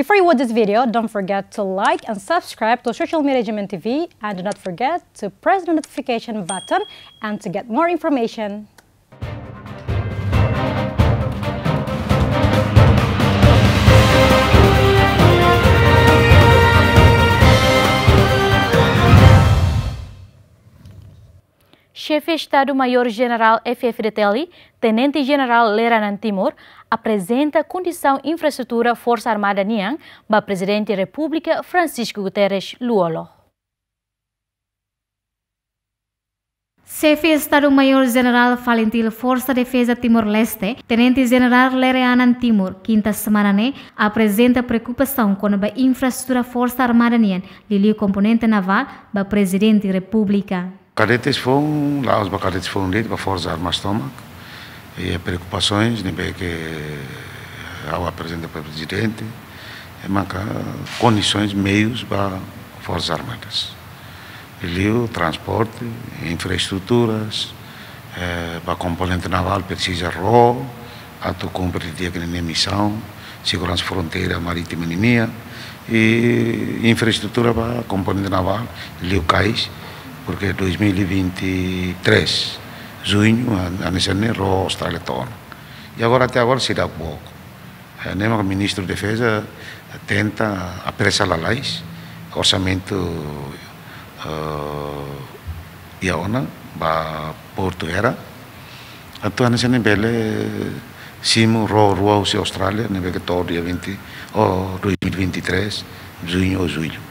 Before you watch this video, don't forget to like and subscribe to Social Media Gemen TV and do not forget to press the notification button and to get more information. Chefe Estado-Maior-General FFDTL, Tenente-General Leranan Timor, apresenta condição infraestrutura Força Armada Niang para Presidente da República Francisco Guterres Luolo. Chefe Estado-Maior-General Valentil Força Defesa Timor-Leste, Tenente-General Lereanan Timor, quinta semana né, apresenta preocupação com a infraestrutura Força Armada Niang, lili componente naval, para Presidente da República. Cadetes foram, lá os cadetes foram para a Força Armada Estômago, e preocupações, nem bem que ao apresentar para o Presidente, é mancar condições, meios para Forças Armadas. O transporte, infraestruturas, é, para componente naval precisa RO, ato cumprir que missão, segurança fronteira marítima minha e infraestrutura para componente naval, ali o cais, porque 2023, junho, a nesse ano, a Austrália. E agora, até agora, se dá pouco. É, nem o ministro da Defesa tenta apressar a lei, orçamento uh, e a para Porto Era. Então, nesse ano, bele, simo, ro, rua, Austrália, nem que todo dia 20, ou 2023, junho ou julho.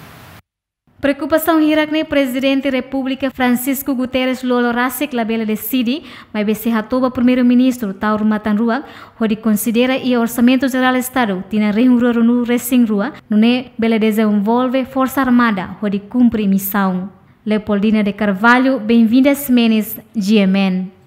Preocupação hirakne Presidente da República Francisco Guterres Lolo Rasek labela decide, mas bese hatoba Primeiro-Ministro Tauro Matanrua, onde considera e Orçamento Geral do Estado tina rehunrua no recém rua, nune bela desenvolve Força Armada, onde cumpre missão. Leopoldina de Carvalho, bem-vinda Semenes, GMN.